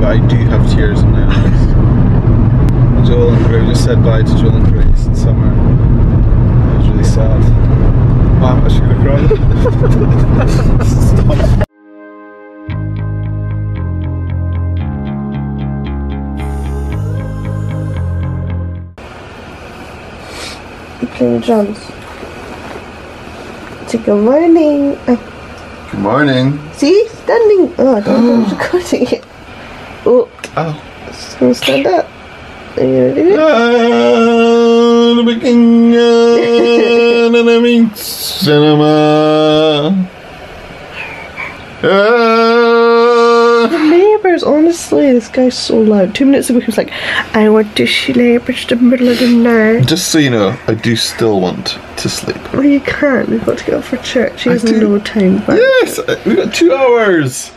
but I do have tears in my eyes. Joel and Grace just said bye to Joel and Grace in summer. It was really sad. Wow, I'm actually gonna cry. Stop. playing drums. So good morning. Good morning. see, standing. Oh, I don't know if I was recording it. Oh, Oh. just gonna stand up. Are you gonna do it? Cinema. The neighbours, honestly, this guy's so loud. Two minutes ago, he was like, I want to sleep. It's the middle of the night. Just so you know, I do still want to sleep. Well, you can't. We've got to get off for church. He I has no time back. Yes, uh, we've got two hours.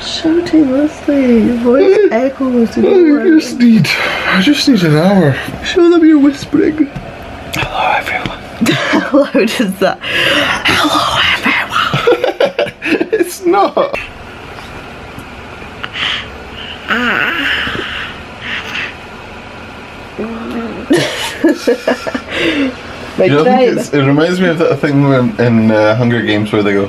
Shouting, Leslie. Your voice echoes. in the I just need, I just need an hour. Show them you're whispering. Hello, everyone. How loud is that? Hello, everyone. It's not. My You know, I think time. it's, it reminds me of that thing in, in uh, Hunger Games where they go.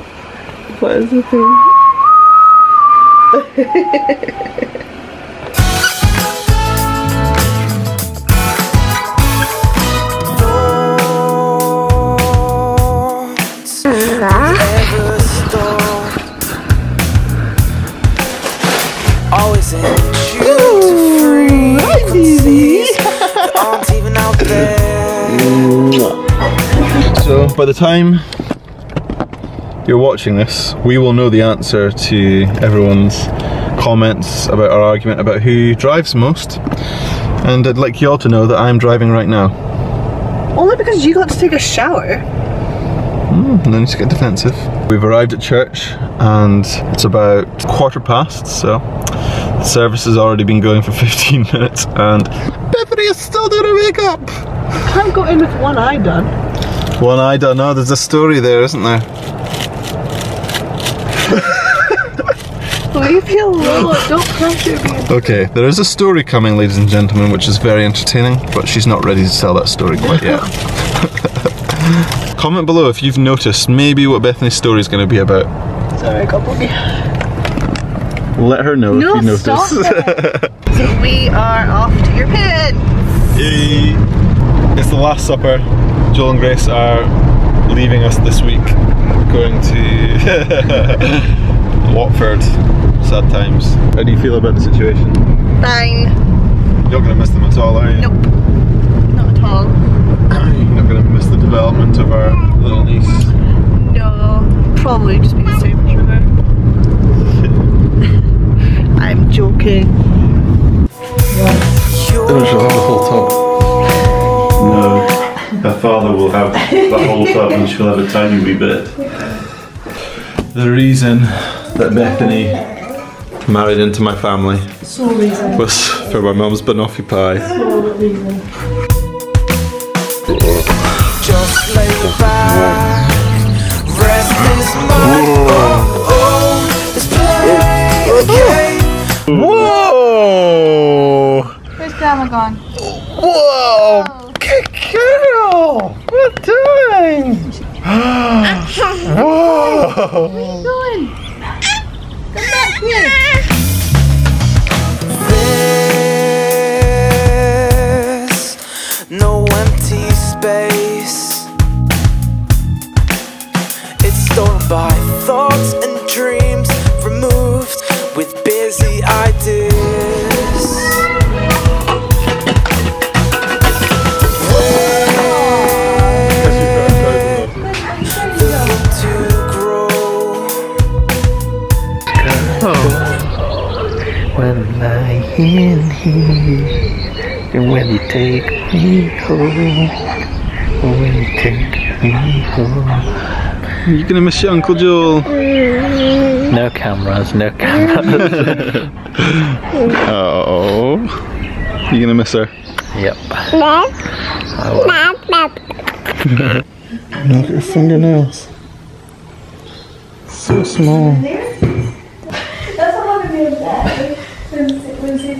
What is the thing? ever stole. Always in tune to frequencies that aren't even out there. So, by the time you're watching this, we will know the answer to everyone's comments about our argument about who drives most. And I'd like you all to know that I'm driving right now. Only because you got to take a shower. Hmm, no need to get defensive. We've arrived at church and it's about quarter past, so the service has already been going for 15 minutes and Bethany is still doing her makeup. Can't go in with one eye done. One I don't know, there's a story there, isn't there? Leave you alone. Don't pressure me. Okay, there is a story coming, ladies and gentlemen, which is very entertaining, but she's not ready to tell that story quite yet. Comment below if you've noticed maybe what Bethany's story is going to be about. Sorry, I got boogie. Let her know No, if you notice. So we are off to your. Yay. It's the last supper. Joel and Grace are leaving us this week, going to Watford. Sad times. How do you feel about the situation? Fine. You're not going to miss them at all, are you? Nope. Not at all. You're not going to miss the development of our little niece. No. Probably just be the same as River. I'm joking. Then she'll have the whole tub. No, her father will have the whole tub and she'll have a tiny wee bit. The reason that Bethany married into my family was for my mum's banoffee pie. Just lay back, rest his mind. Oh, oh, let's play a. Whoa! Where's Grandma gone? Whoa! Good girl! What doing? Whoa! Going. Come back here. There's no empty space. It's stolen by thoughts and dreams, removed with busy ideas. In here, and when you take me home, when you take me home. You're gonna miss your Uncle Joel. No cameras, no cameras. Oh. You're gonna miss her. yep. Look at your fingernails. So small. Dan,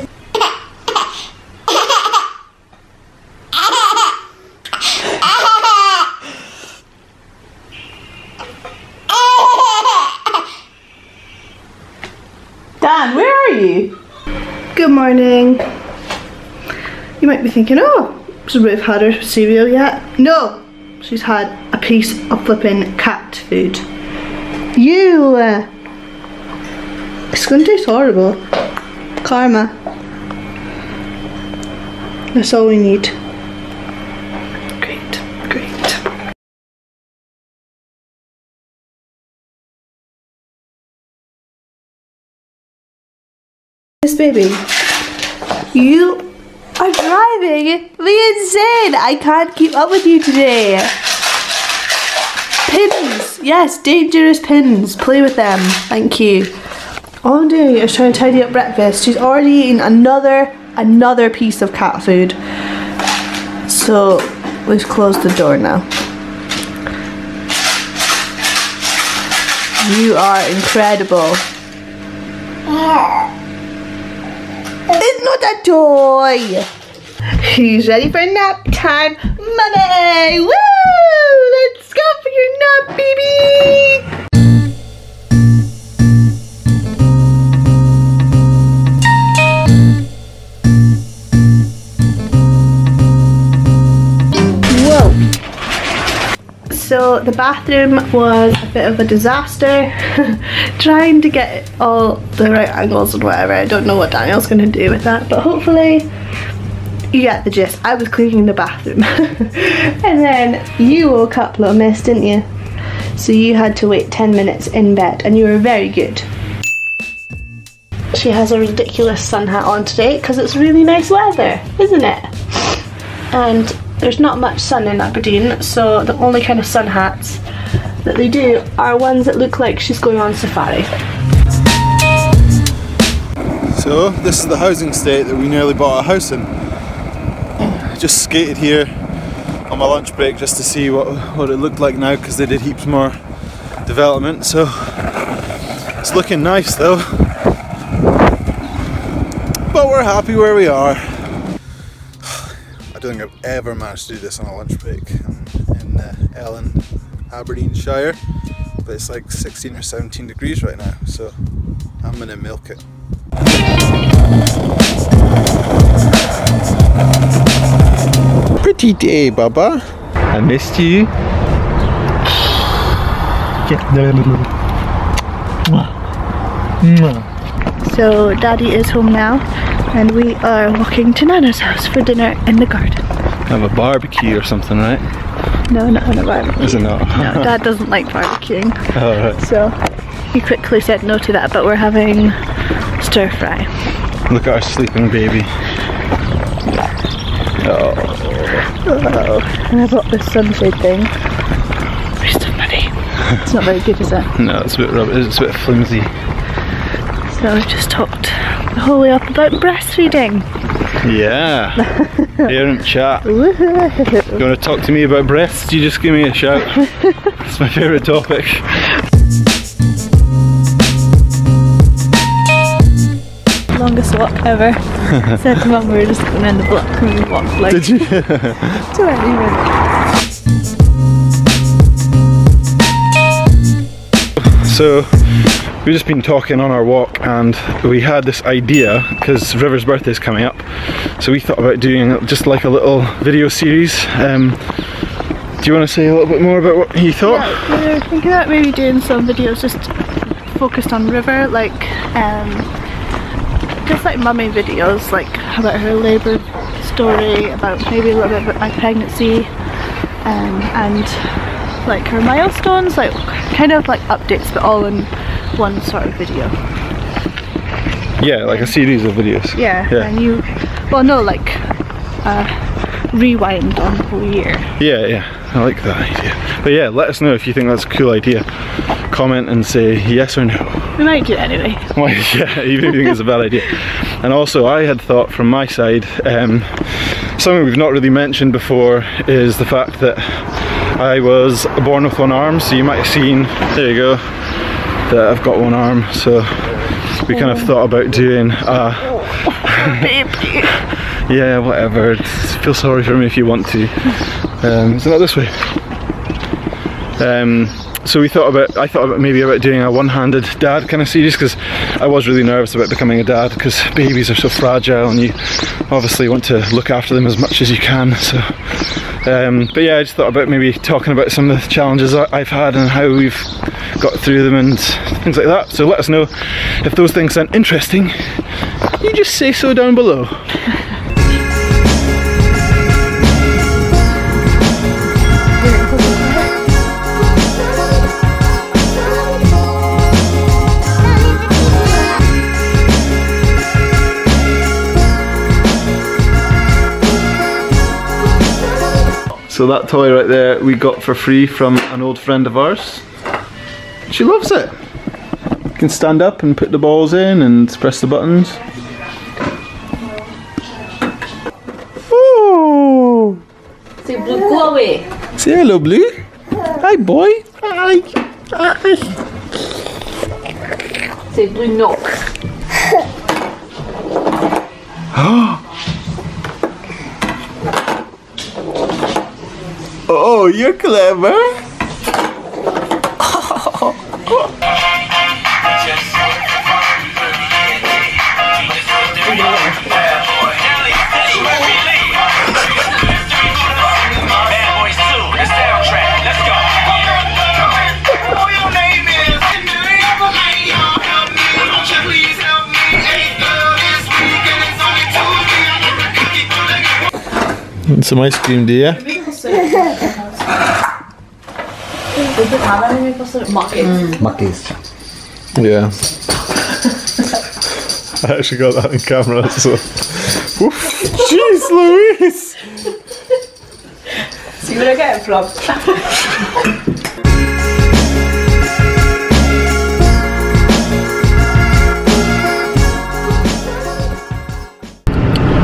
where are you? Good morning. You might be thinking, oh, she would have had her cereal yet. No, she's had a piece of flipping cat food. You! Uh, it's going to taste horrible. Karma. That's all we need. Great, great. This baby, you are driving me insane. I can't keep up with you today. Pins, yes, dangerous pins. Play with them. Thank you. All I'm doing is trying to tidy up breakfast. She's already eaten another another piece of cat food. So let's close the door now. You are incredible. It's not a toy. He's ready for nap time. Money! Woo! Let's go for your nap, baby! The bathroom was a bit of a disaster. Trying to get all the right angles and whatever. I don't know what Daniel's going to do with that, but hopefully you get the gist. I was cleaning the bathroom. and then you woke up, little miss, didn't you? So you had to wait 10 minutes in bed and you were very good. She has a ridiculous sun hat on today because it's really nice weather, isn't it? And there's not much sun in Aberdeen, so the only kind of sun hats that they do are ones that look like she's going on safari. So, this is the housing estate that we nearly bought a house in. Just skated here on my lunch break just to see what, what it looked like now because they did heaps more development. So, it's looking nice though. But we're happy where we are. I don't think I've ever managed to do this on a lunch break in uh, Ellon, Aberdeenshire. But it's like 16 or 17 degrees right now, so I'm gonna milk it. Pretty day, Baba. I missed you. So Daddy is home now and we are walking to Nana's house for dinner in the garden. Have a barbecue or something, right? No, not on a barbecue. Is it not? No, Dad doesn't like barbecuing. Alright. So he quickly said no to that, but we're having stir fry. Look at our sleeping baby. Oh, Oh, and I bought this sunshade thing. Waste of money. It's not very good, is it? no, it's a bit rubbish. It's a bit flimsy. So we've just talked the whole way up about breastfeeding. Yeah. Parent chat. You want to talk to me about breasts? You just give me a shout. it's my favourite topic. Longest walk ever. Said to Mum we were just going in the block and we walked like Did you? 20 minutes. So we've just been talking on our walk and we had this idea because River's birthday is coming up. So we thought about doing just like a little video series. Um, do you want to say a little bit more about what you thought? Yeah, we were thinking about maybe doing some videos just focused on River, like um, just like mummy videos, like about her labour story, about maybe a little bit about my pregnancy, um, and like her milestones, like kind of like updates, but all in one sort of video. Yeah, like a series of videos. Yeah, Yeah. and you, well, no, like uh, rewind on the whole year. Yeah, yeah, I like that idea. But yeah, let us know if you think that's a cool idea. Comment and say yes or no. We might do it anyway. Why, yeah, even if you think it's a bad idea. And also, I had thought from my side, um, something we've not really mentioned before is the fact that I was born with one arm, so you might have seen, there you go, that I've got one arm, so we kind of thought about doing a Baby. yeah, whatever. Feel sorry for me if you want to. Um, is it not this way? Um, so we thought about, I thought about maybe about doing a one-handed dad kind of series because I was really nervous about becoming a dad because babies are so fragile and you obviously want to look after them as much as you can. So, um, but yeah, I just thought about maybe talking about some of the challenges I've had and how we've got through them and things like that. So let us know if those things sound interesting. You just say so down below. So that toy right there we got for free from an old friend of ours. She loves it. You can stand up and put the balls in and press the buttons. Oh, Say blue, go away. say hello, Blue. Hi, boy. Hi. Hi. Say blue, no. Oh, you're clever. Some ice cream, do you? Muckies. Mm. Yeah. I actually got that in camera, so. Oof. Jeez Louise! See where I get it from?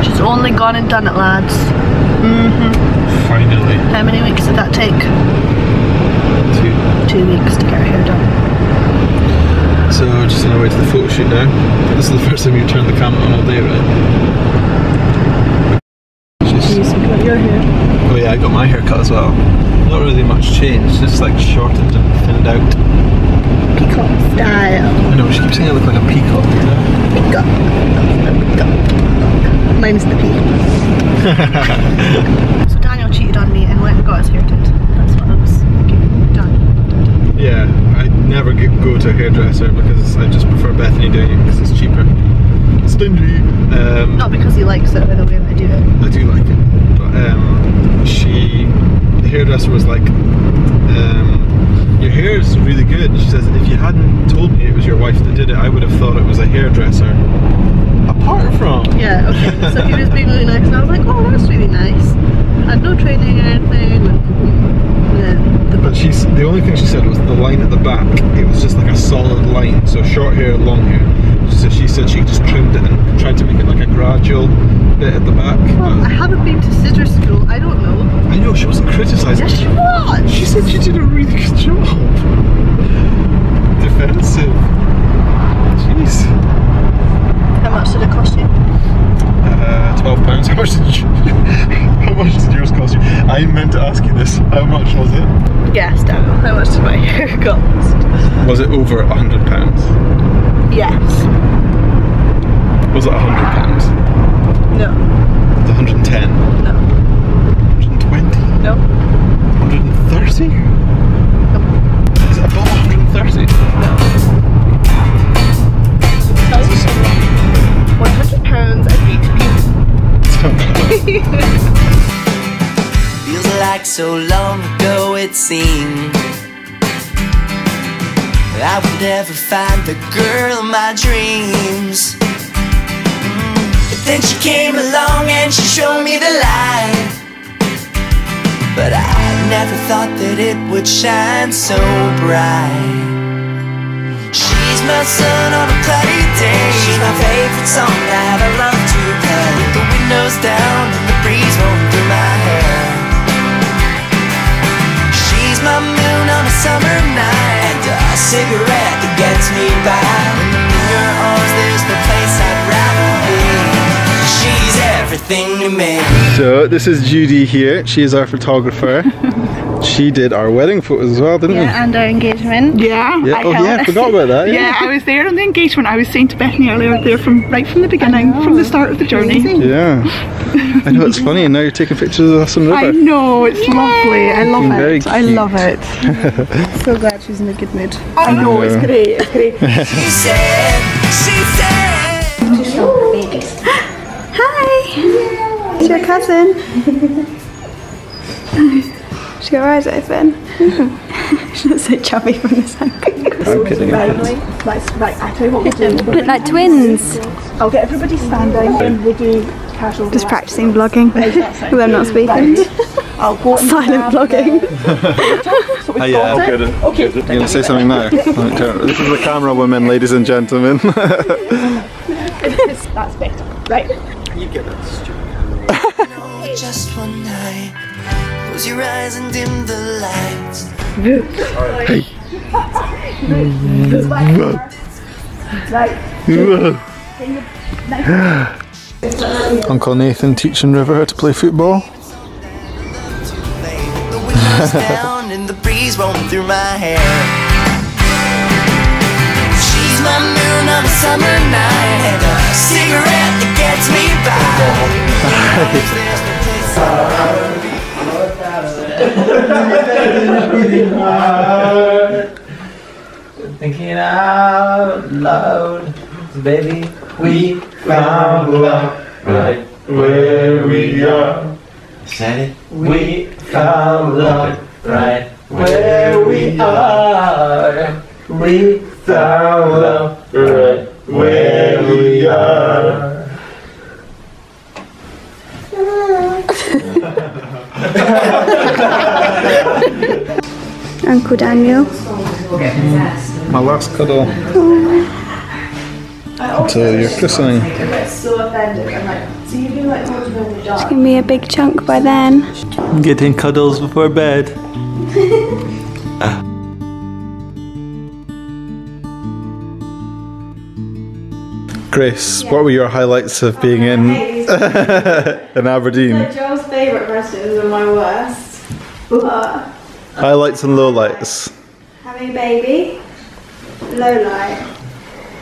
She's only gone and done it, lads. Mm-hmm. How many weeks did that take? Two. Two weeks to get her hair done. So just on our way to the photo shoot now. This is the first time you've turned the camera on all day, right? Just, You got your hair. oh yeah, I got my hair cut as well. Not really much change, just like shortened and thinned out. Peacock style. I know, she keeps saying I look like a peacock. You know? Peacock. Peacock. Minus the P. Daniel cheated on me and went and got his hair did. That's what I was. Done. Yeah, I never go to a hairdresser because I just prefer Bethany doing it because it's cheaper. Stingy. Um, Not because he likes it, by the way that I do it. I do like it, but um, she, the hairdresser was like, um, "Your hair is really good." She says, "If you hadn't told me it was your wife that did it, I would have thought it was a hairdresser." Apart from, Yeah, okay. So he was being really nice and I was like, oh, that's really nice. I had no training or anything. And but she's the only thing she said was the line at the back. It was just like a solid line, so short hair, long hair. So she said she just trimmed it and tried to make it like a gradual bit at the back. Well, I haven't been to scissor school. I don't know. I know she wasn't criticising. Yes, she was. She said you did a really good job. Defensive. Jeez. How much did it cost you? Uh, Twelve pounds. How much did you? How much did yours cost you? I meant to ask you this. How much was it? Yes, Daniel. How much did my hair cost? Was it over a hundred pounds? Yes. Was it a hundred pounds? No. Was it 110? No. 120? No. 130? Is it above 130? One hundred pounds and eight Feels like so long ago it seemed. I would never find the girl of my dreams. But then she came along and she showed me the light. But I never thought that it would shine so bright. She's my sun on a cloudy day. She's my favorite song that I love to play. With the windows down and the breeze summer night And a cigarette that gets me by When I'm in your arms there's no place I'd rather be She's everything to me So this is Judy here. She is our photographer. She did our wedding photos as well, didn't Yeah, and our engagement. Yeah. Yeah. Oh helped. yeah, I forgot about that. Yeah, yeah. I was there on the engagement. I was saying to Bethany earlier, there from right from the beginning, from the start of the journey. Yeah. I know it's funny, and now you're taking pictures of us on the I river. know, it's lovely. I love Very it. I love it. So glad she's in a good mood. I know, it's great. It's great. She said, she said. Hi! It's your cousin. She got her eyes open. she looks so chubby from this angle. I'm kidding. Right, right, I tell you what we'll do. Look like twins. I'll get everybody standing and we'll do casual. Just practicing vlogging with them not speaking. I'll go and Silent vlogging. Hi, yeah. Okay. You're gonna say something now? Uh, this is the camera woman, ladies and gentlemen. That's better. Right. You get that stupid camera. Just one night. Close your eyes and dim the lights. Uncle Nathan teaching River how to play football. Down and the breeze blowing through my hair. She's my moon on a summer night and a cigarette that gets me Thinking out loud, baby, we found love right where we are. Said it. We found love right where we are. We found love right where we are. Uncle Daniel. My last cuddle. Until your christening. It's gonna be a big chunk by then. I'm Getting cuddles before bed. Grace, what were your highlights of being in in Aberdeen? Joel's favourite questions are my worst. But Highlights and lowlights. having a baby, low light.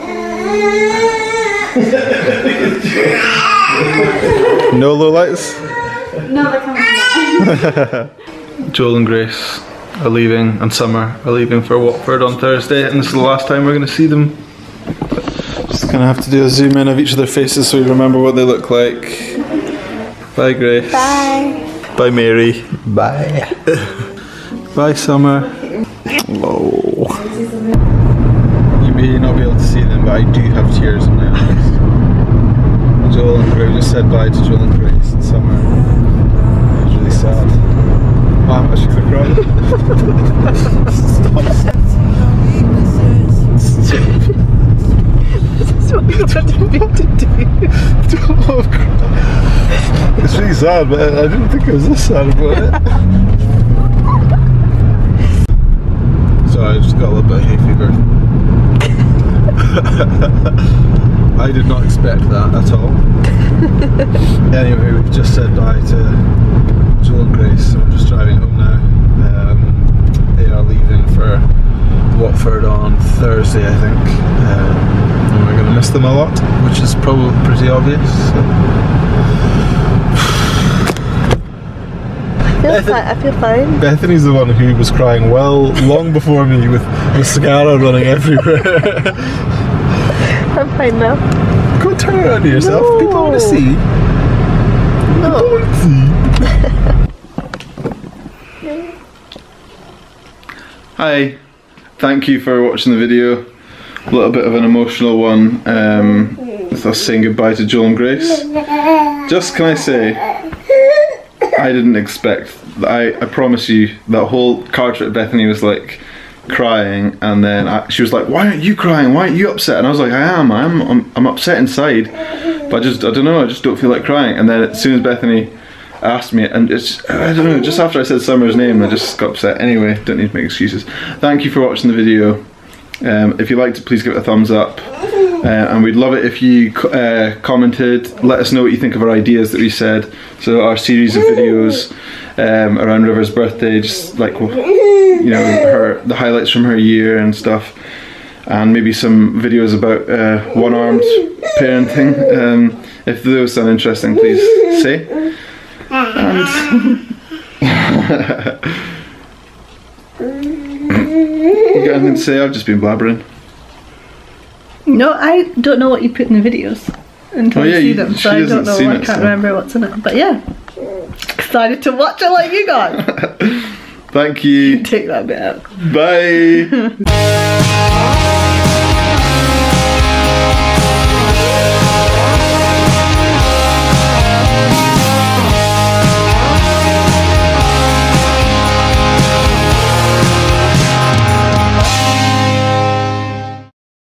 No lowlights? Not that comes to. Joel and Grace are leaving, and Summer are leaving for Watford on Thursday, and this is the last time we're going to see them. Just gonna have to do a zoom in of each of their faces so we remember what they look like. Bye, Grace. Bye. Bye, Mary. Bye. Bye, Summer. Hello. You may not be able to see them, but I do have tears in my eyes. Joel and Grace just said bye to Joel and Grace and Summer. It was really sad. Oh, I'm actually gonna cry. It's but I didn't think it was this sad about it. Sorry, I just got a little bit of hay fever. I did not expect that at all. anyway, we've just said bye to Joel and Grace, and we're just driving home now. Um, they are leaving for Watford on Thursday, I think. Um, and we're going to miss them a lot, which is probably pretty obvious. I feel, fi- I feel fine. Bethany's the one who was crying well long before me with mascara running everywhere. I'm fine now. Go turn around to yourself. People want to see. No. People want to see. Hi. Thank you for watching the video. A little bit of an emotional one um, with us saying goodbye to Joel and Grace. Just can I say, I didn't expect. I, I promise you, that whole car trip, Bethany was like crying, and then I, she was like, "Why aren't you crying? Why aren't you upset?" And I was like, "I am. I am. I'm, I'm upset inside, but I just I don't know. I just don't feel like crying." And then as soon as Bethany asked me, and it's I don't know. Just after I said Summer's name, I just got upset. Anyway, don't need to make excuses. Thank you for watching the video. Um, if you liked it, please give it a thumbs up. Uh, and we'd love it if you uh, commented, let us know what you think of our ideas that we said. So our series of videos um, around River's birthday, just like you know her the highlights from her year and stuff, and maybe some videos about uh, one-armed parenting. Um, if those sound interesting, please say. And you got anything to say? I've just been blabbering. No, I don't know what you put in the videos until Oh, yeah, I see you- them, so I don't know. I can't so. remember what's in it. But yeah, excited to watch it like you guys. Thank you. Take that bit out. Bye.